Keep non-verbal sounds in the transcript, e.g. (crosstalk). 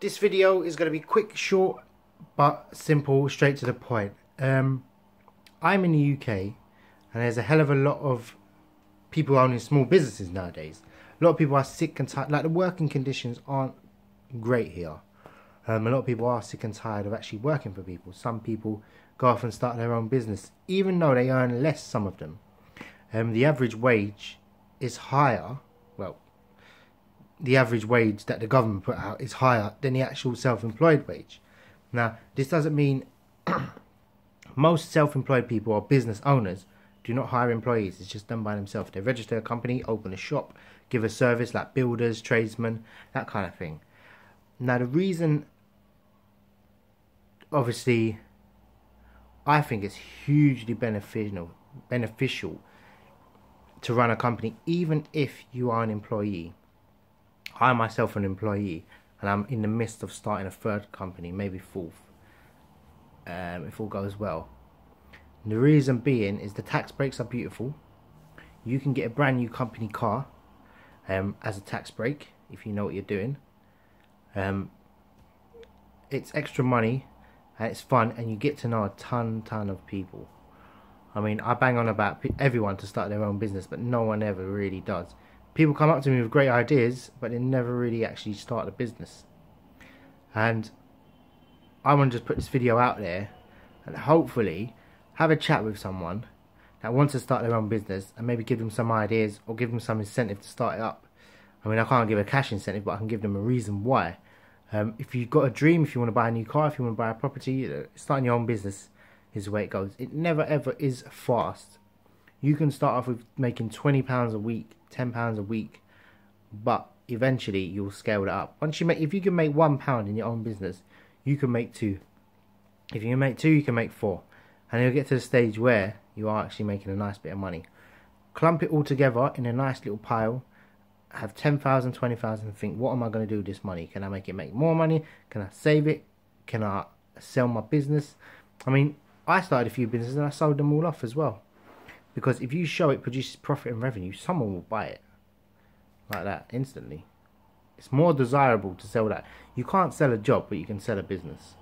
this video is going to be quick, short, but simple, straight to the point. Um, I'm in the UK, and there's a hell of a lot of people owning small businesses nowadays. A lot of people are sick and tired. Like the working conditions aren't great here. Um, a lot of people are sick and tired of actually working for people. Some people go off and start their own business, even though they earn less. Some of them, um, the average wage is higher. The average wage that the government put out is higher than the actual self-employed wage. Now, this doesn't mean (clears throat) most self-employed people or business owners do not hire employees. It's just done by themselves. They register a company, open a shop, give a service like builders, tradesmen, that kind of thing. Now, the reason, obviously, I think it's hugely beneficial beneficial to run a company, even if you are an employee. I myself an employee, and I'm in the midst of starting a third company, maybe fourth, um, if all goes well. And the reason being is the tax breaks are beautiful. You can get a brand new company car um, as a tax break if you know what you're doing. Um, it's extra money and it's fun, and you get to know a ton, ton of people. I mean, I bang on about everyone to start their own business, but no one ever really does. People come up to me with great ideas, but they never really actually start a business. And I want to just put this video out there and hopefully have a chat with someone that wants to start their own business and maybe give them some ideas or give them some incentive to start it up. I mean, I can't give a cash incentive, but I can give them a reason why. Um, if you've got a dream, if you want to buy a new car, if you want to buy a property, starting your own business is the way it goes. It never ever is fast. You can start off with making £20 a week, £10 a week, but eventually you'll scale it up. Once you make, if you can make £1 in your own business, you can make two. If you can make two, you can make four. And you'll get to the stage where you are actually making a nice bit of money. Clump it all together in a nice little pile have 10,000, 20,000 and think, what am I going to do with this money? Can I make it make more money? Can I save it? Can I sell my business? I mean, I started a few businesses and I sold them all off as well. Because if you show it produces profit and revenue, someone will buy it. Like that, instantly. It's more desirable to sell that. You can't sell a job, but you can sell a business.